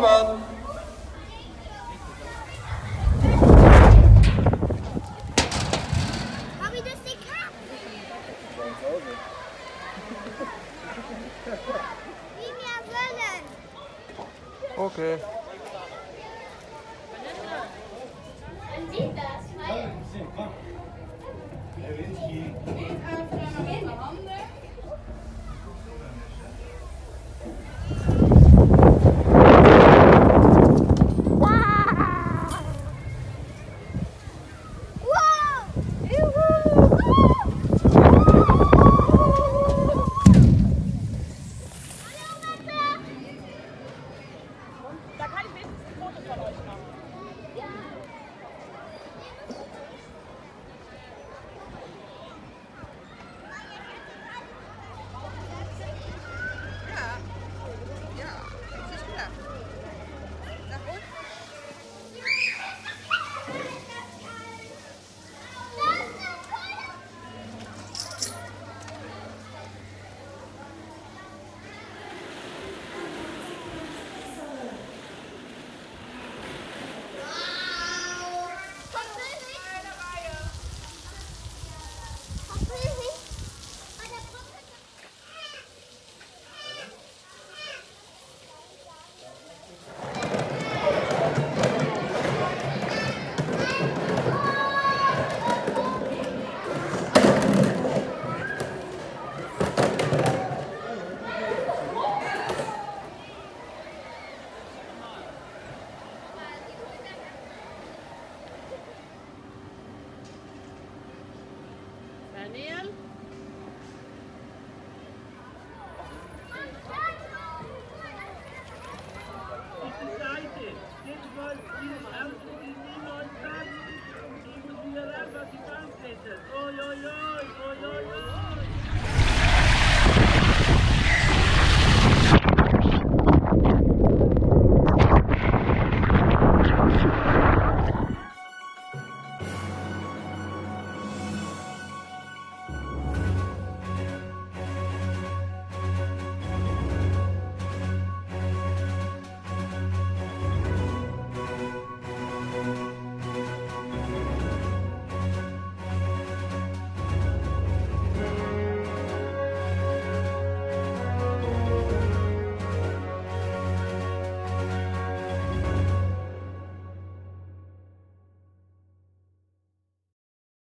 wollen. Okay. Man